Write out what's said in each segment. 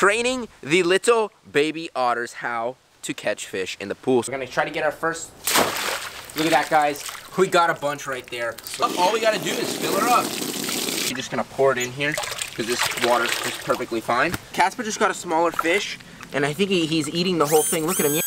training the little baby otters how to catch fish in the pool. So we're gonna try to get our first, look at that guys. We got a bunch right there. All we gotta do is fill her up. You're just gonna pour it in here because this water is perfectly fine. Casper just got a smaller fish and I think he, he's eating the whole thing. Look at him.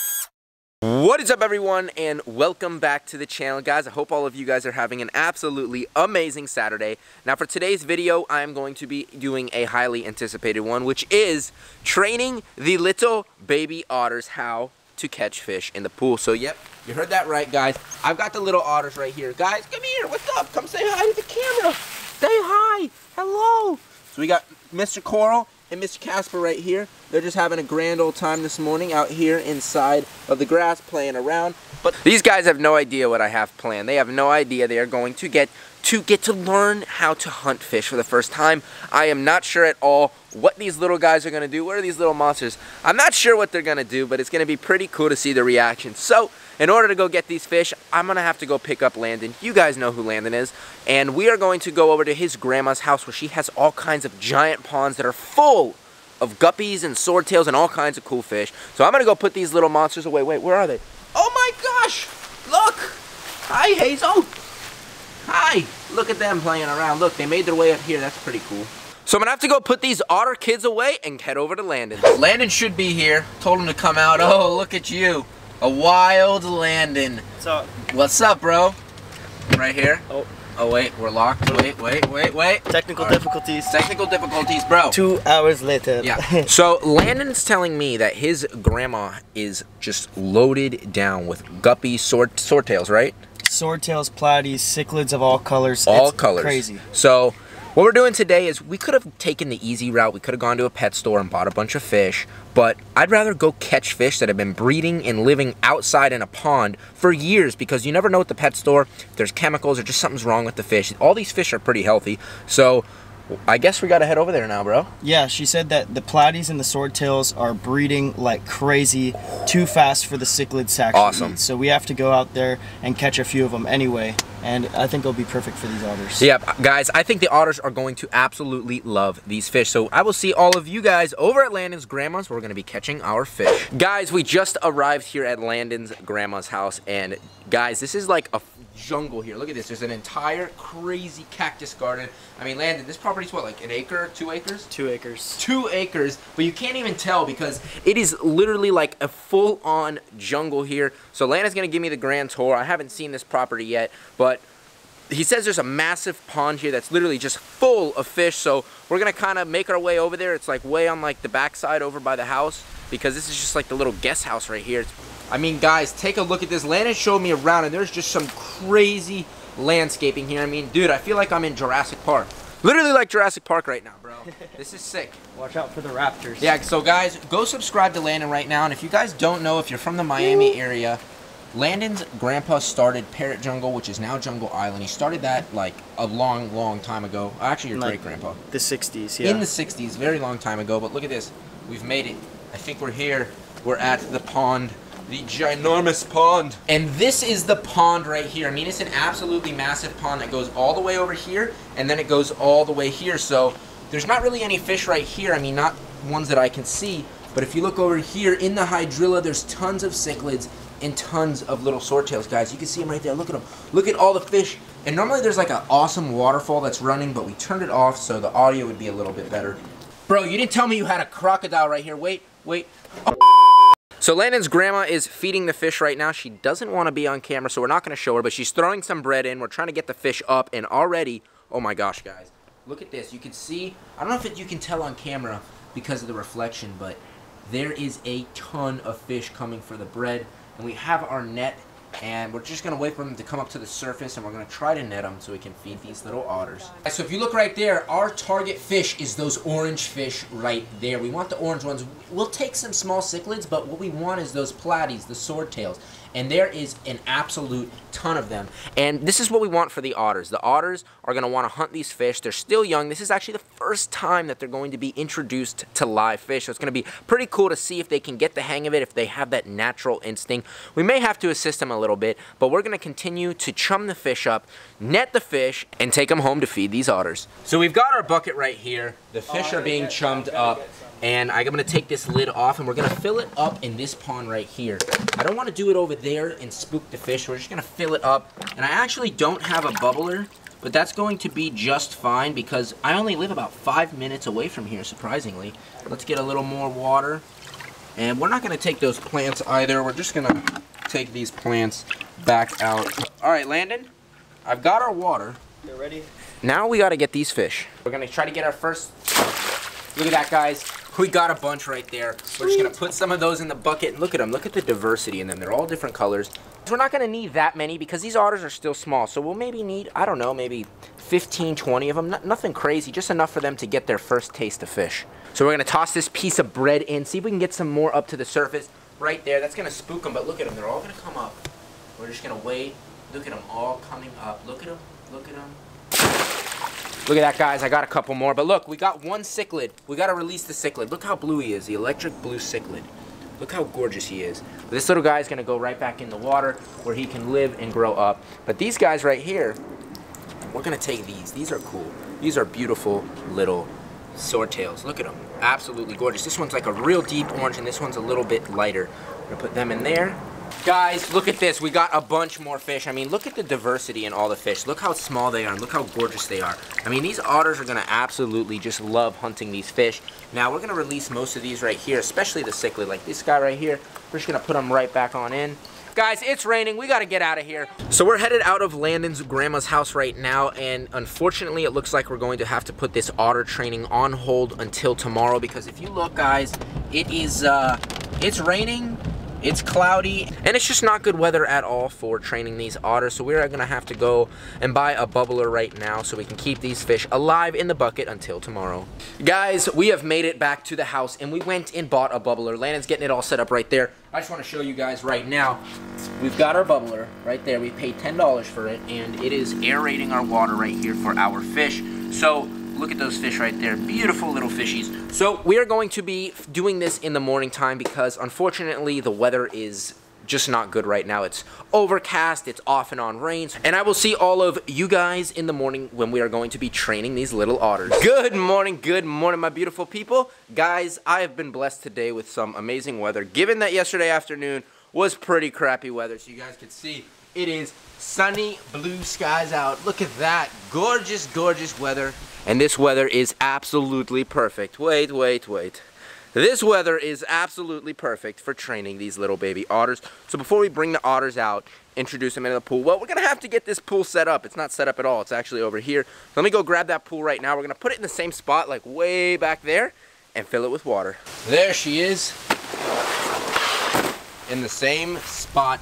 What is up everyone and welcome back to the channel guys. I hope all of you guys are having an absolutely amazing Saturday. Now for today's video I am going to be doing a highly anticipated one which is training the little baby otters how to catch fish in the pool. So yep, you heard that right guys. I've got the little otters right here. Guys, come here, what's up? Come say hi to the camera. Say hi, hello. So we got Mr. Coral and Mr. Casper right here. They're just having a grand old time this morning out here inside of the grass playing around. But these guys have no idea what I have planned. They have no idea they are going to get to get to learn how to hunt fish for the first time. I am not sure at all what these little guys are to do. What are these little monsters? I'm not sure what they're to do, but it's to be pretty cool to see the reaction. So, in order to go get these fish, I'm to have to go pick up Landon. You guys know who Landon is. And we are going to go over to his grandma's house where she has all kinds of giant ponds that are full of guppies and swordtails and all kinds of cool fish. So I'm to go put these little monsters away. Wait, where are they? Oh my gosh! Look! Hi, Hazel! Hi! Look at them playing around. Look, they made their way up here. That's pretty cool. So I'm gonna have to go put these otter kids away and head over to Landon. Landon should be here. Told him to come out. Oh, look at you. A wild Landon. What's up? What's up, bro? Right here. Oh. Oh, wait, we're locked. Wait, wait, wait, wait. Technical All right. difficulties. Technical difficulties, bro. Two hours later. Yeah. So Landon's telling me that his grandma is just loaded down with guppy sword swordtails, right? Swordtails, platies, cichlids of all colors. All It's colors. Crazy. So what we're doing today is we could have taken the easy route. We could have gone to a pet store and bought a bunch of fish, but I'd rather go catch fish that have been breeding and living outside in a pond for years because you never know at the pet store if there's chemicals or just something's wrong with the fish. All these fish are pretty healthy. So I guess we got to head over there now, bro. Yeah, she said that the platies and the swordtails are breeding like crazy, too fast for the cichlids to actually Awesome. eat. So we have to go out there and catch a few of them anyway, and I think it'll be perfect for these otters. Yep, guys, I think the otters are going to absolutely love these fish. So I will see all of you guys over at Landon's grandma's where we're going to be catching our fish. Guys, we just arrived here at Landon's grandma's house. And guys, this is like a jungle here. Look at this. There's an entire crazy cactus garden. I mean, Landon, this property's what, like an acre, two acres? Two acres. two acres, but you can't even tell because it is literally like a full-on jungle here. So Landon's gonna give me the grand tour. I haven't seen this property yet, but he says there's a massive pond here that's literally just full of fish. So we're gonna kind of make our way over there. It's like way on like the backside over by the house because this is just like the little guest house right here. It's, I mean, guys, take a look at this. Landon showed me around, and there's just some crazy landscaping here. I mean, dude, I feel like I'm in Jurassic Park. Literally like Jurassic Park right now, bro. This is sick. Watch out for the raptors. Yeah, so guys, go subscribe to Landon right now. And if you guys don't know, if you're from the Miami area, Landon's grandpa started Parrot Jungle, which is now Jungle Island. He started that like a long, long time ago. Actually, your Like- great grandpa. The 60s, yeah. In the 60s, very long time ago. But look at this. We've made it. I think we're here. We're at the pond. The ginormous pond. And this is the pond right here. I mean, it's an absolutely massive pond that goes all the way over here, and then it goes all the way here. So there's not really any fish right here. I mean, not ones that I can see. But if you look over here in the hydrilla, there's tons of cichlids and tons of little swordtails, guys. You can see them right there. Look at them. Look at all the fish. And normally there's like an awesome waterfall that's running, but we turned it off so the audio would be a little bit better. Bro, you didn't tell me you had a crocodile right here. Wait, wait. Oh. So Landon's grandma is feeding the fish right now. She doesn't want to be on camera, so we're not going to show her, but she's throwing some bread in. We're trying to get the fish up, and already, oh my gosh, guys. Look at this. You can see, I don't know if it, you can tell on camera because of the reflection, but there is a ton of fish coming for the bread, and we have our net, and we're just going to wait for them to come up to the surface, and we're going to try to net them so we can feed these little otters. So if you look right there, our target fish is those orange fish right there. We want the orange ones. We'll take some small cichlids, but what we want is those platies, the swordtails. And there is an absolute ton of them. And this is what we want for the otters. The otters are going to want to hunt these fish. They're still young. This is actually the first time that they're going to be introduced to live fish. So it's going to be pretty cool to see if they can get the hang of it, if they have that natural instinct. We may have to assist them a little bit, but we're going to continue to chum the fish up, net the fish, and take them home to feed these otters. So we've got our bucket right here. The fish are being chummed up. And I'm gonna take this lid off and we're gonna fill it up in this pond right here. I don't wanna do it over there and spook the fish. We're just gonna fill it up. And I actually don't have a bubbler, but that's going to be just fine because I only live about five minutes away from here, surprisingly. Let's get a little more water. And we're not gonna take those plants either. We're just gonna take these plants back out. All right, Landon, I've got our water. You ready? Now we gotta get these fish. We're gonna try to get our first, look at that guys. We got a bunch right there. We're just gonna put some of those in the bucket and look at them. Look at the diversity in them. They're all different colors. We're not gonna need that many because these otters are still small. So we'll maybe need, I don't know, maybe 15, 20 of them. Not, nothing crazy, just enough for them to get their first taste of fish. So we're gonna toss this piece of bread in, see if we can get some more up to the surface right there. That's gonna spook them, but look at them. They're all gonna come up. We're just gonna wait. Look at them all coming up. Look at them, look at them. Look at that, guys. I got a couple more. But look, we got one cichlid. We got to release the cichlid. Look how blue he is, the electric blue cichlid. Look how gorgeous he is. This little guy is going to go right back in the water where he can live and grow up. But these guys right here, we're going to take these. These are cool. These are beautiful little swordtails. Look at them. Absolutely gorgeous. This one's like a real deep orange, and this one's a little bit lighter. We're going to put them in there. Guys, look at this. We got a bunch more fish. I mean, look at the diversity in all the fish. Look how small they are and look how gorgeous they are. I mean, these otters are to absolutely just love hunting these fish. Now, we're to release most of these right here, especially the cichlid. Like this guy right here, we're just to put them right back on in. Guys, it's raining. We got to get out of here. So we're headed out of Landon's grandma's house right now, and unfortunately, it looks like we're going to have to put this otter training on hold until tomorrow because if you look, guys, it is, uh, it's raining it's cloudy, and it's just not good weather at all for training these otters, so we're gonna have to go and buy a bubbler right now so we can keep these fish alive in the bucket until tomorrow. Guys, we have made it back to the house, and we went and bought a bubbler. Landon's getting it all set up right there. I just wanna show you guys right now. We've got our bubbler right there. We paid $10 for it, and it is aerating our water right here for our fish. So Look at those fish right there. Beautiful little fishies. So we are going to be doing this in the morning time because unfortunately the weather is just not good right now. It's overcast, it's off and on rains, and I will see all of you guys in the morning when we are going to be training these little otters. Good morning, good morning, my beautiful people. Guys, I have been blessed today with some amazing weather, given that yesterday afternoon was pretty crappy weather, so you guys can see it is sunny blue skies out. Look at that, gorgeous, gorgeous weather. And this weather is absolutely perfect. Wait, wait, wait. This weather is absolutely perfect for training these little baby otters. So before we bring the otters out, introduce them into the pool, well, we're gonna have to get this pool set up. It's not set up at all, it's actually over here. Let me go grab that pool right now. We're gonna put it in the same spot, like way back there, and fill it with water. There she is, in the same spot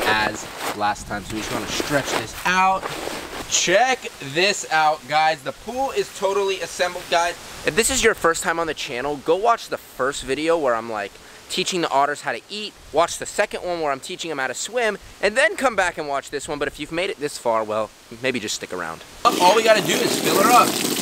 as last time. So we just wanna stretch this out. Check this out, guys. The pool is totally assembled, guys. If this is your first time on the channel, go watch the first video where I'm like teaching the otters how to eat. Watch the second one where I'm teaching them how to swim, and then come back and watch this one. But if you've made it this far, well, maybe just stick around. All we gotta do is fill her up.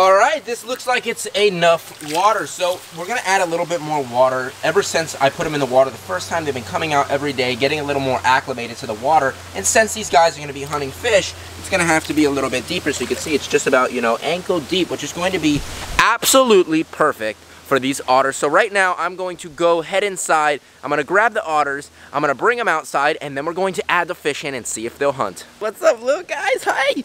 All right, this looks like it's enough water. So we're gonna add a little bit more water. Ever since I put them in the water the first time, they've been coming out every day, getting a little more acclimated to the water. And since these guys are gonna be hunting fish, it's gonna have to be a little bit deeper. So you can see it's just about, you know, ankle deep, which is going to be absolutely perfect for these otters. So right now, I'm going to go head inside. I'm gonna grab the otters, I'm gonna bring them outside, and then we're going to add the fish in and see if they'll hunt. What's up, little guys? Hi!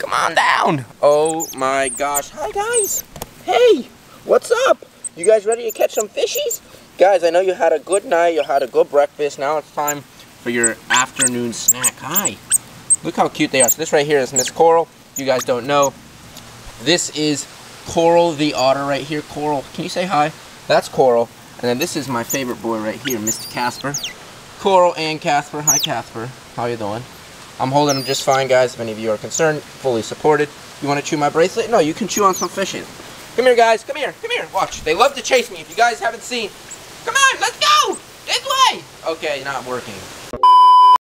Come on down. Oh my gosh. Hi guys. Hey, what's up? You guys ready to catch some fishies? Guys, I know you had a good night, you had a good breakfast. Now it's time for your afternoon snack. Hi. Look how cute they are. So this right here is Miss Coral. If you guys don't know, this is Coral the otter right here. Coral, can you say hi? That's Coral. And then this is my favorite boy right here, Mr. Casper. Coral and Casper. Hi, Casper. How you doing? I'm holding them just fine, guys. If any of you are concerned, fully supported. You want to chew my bracelet? No, you can chew on some fishing. Come here, guys. Come here. Come here. Watch. They love to chase me. If you guys haven't seen, come on, let's go. This way. Okay, not working.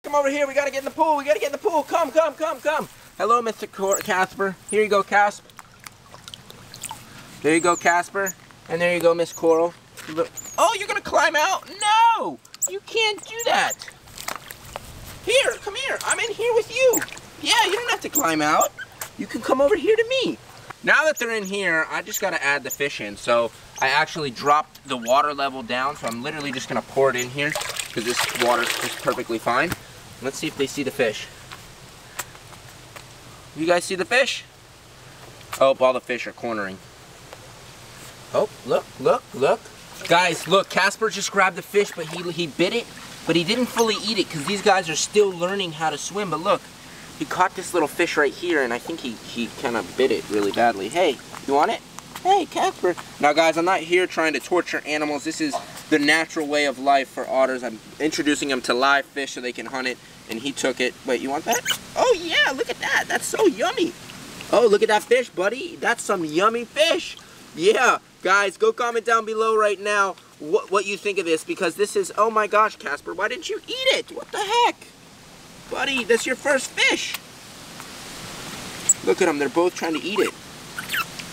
Come over here. We got to get in the pool. We got to get in the pool. Come, come, come, come. Hello, Mr. Cor Casper. Here you go, Casp. There you go, Casper. And there you go, Miss Coral. Oh, you're to climb out? No, you can't do that. Here, come here. I'm in here with you. Yeah, you don't have to climb out. You can come over here to me. Now that they're in here, I just gotta add the fish in. So I actually dropped the water level down, so I'm literally just gonna pour it in here because this water is perfectly fine. Let's see if they see the fish. You guys see the fish? Oh, all the fish are cornering. Oh, look, look, look. Guys, look, Casper just grabbed the fish, but he, he bit it, but he didn't fully eat it because these guys are still learning how to swim. But look, he caught this little fish right here, and I think he, he kind of bit it really badly. Hey, you want it? Hey, Casper. Now, guys, I'm not here trying to torture animals. This is the natural way of life for otters. I'm introducing them to live fish so they can hunt it, and he took it. Wait, you want that? Oh, yeah, look at that. That's so yummy. Oh, look at that fish, buddy. That's some yummy fish. Yeah, guys, go comment down below right now what, what you think of this, because this is, oh my gosh, Casper, why didn't you eat it? What the heck? Buddy, that's your first fish. Look at them, they're both trying to eat it.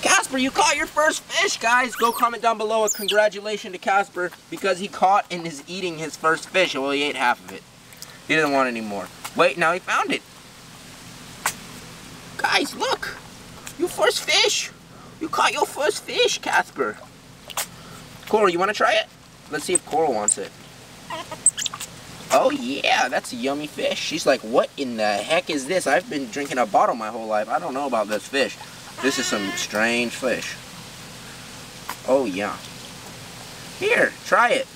Casper, you caught your first fish, guys. Go comment down below a congratulations to Casper because he caught and is eating his first fish. Well, he ate half of it. He didn't want any more. Wait, now he found it. Guys, look. Your first fish. You caught your first fish, Casper. Coral, you want to try it? Let's see if Coral wants it. Oh yeah, that's a yummy fish. She's like, what in the heck is this? I've been drinking a bottle my whole life. I don't know about this fish. This is some strange fish. Oh yeah. Here, try it.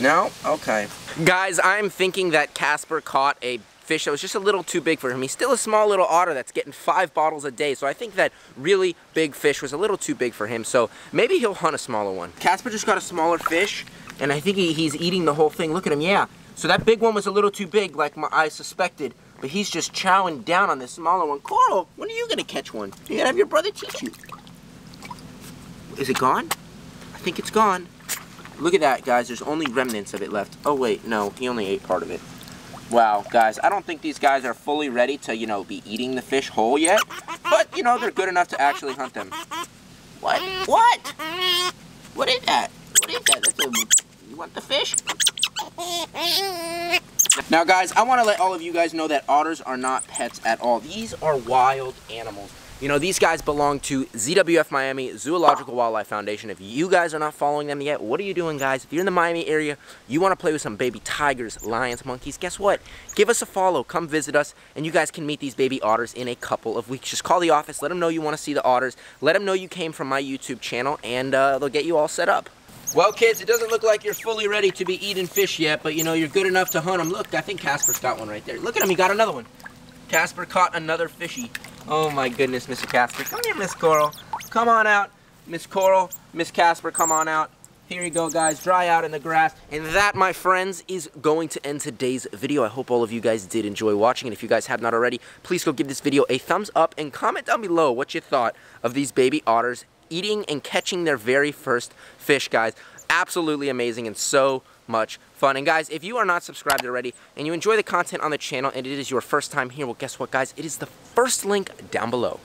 No? Okay. Guys, I'm thinking that Casper caught a fish that was just a little too big for him. He's still a small little otter that's getting five bottles a day, so I think that really big fish was a little too big for him, so maybe he'll hunt a smaller one. Casper just got a smaller fish, and I think he, he's eating the whole thing. Look at him, yeah. So that big one was a little too big, like my, I suspected, but he's just chowing down on this smaller one. Coral, when are you gonna catch one? You gotta have your brother teach you. Is it gone? I think it's gone. Look at that, guys. There's only remnants of it left. Oh, wait. No, he only ate part of it. Wow, guys. I don't think these guys are fully ready to, you know, be eating the fish whole yet. But, you know, they're good enough to actually hunt them. What? What? What is that? What is that? That's a... You want the fish? Now, guys, I want to let all of you guys know that otters are not pets at all. These are wild animals. You know, these guys belong to ZWF Miami Zoological Wildlife Foundation. If you guys are not following them yet, what are you doing, guys? If you're in the Miami area, you want to play with some baby tigers, lions, monkeys, guess what? Give us a follow. Come visit us, and you guys can meet these baby otters in a couple of weeks. Just call the office. Let them know you want to see the otters. Let them know you came from my YouTube channel, and uh, they'll get you all set up. Well, kids, it doesn't look like you're fully ready to be eating fish yet, but, you know, you're good enough to hunt them. Look, I think Casper's got one right there. Look at him. He got another one. Casper caught another fishy. Oh my goodness, Mr. Casper. Come here, Miss Coral. Come on out. Miss Coral, Miss Casper, come on out. Here you go, guys. Dry out in the grass. And that, my friends, is going to end today's video. I hope all of you guys did enjoy watching. And if you guys have not already, please go give this video a thumbs up and comment down below what you thought of these baby otters eating and catching their very first fish, guys. Absolutely amazing and so much fun. And guys, if you are not subscribed already and you enjoy the content on the channel and it is your first time here, well, guess what, guys? It is the first link down below.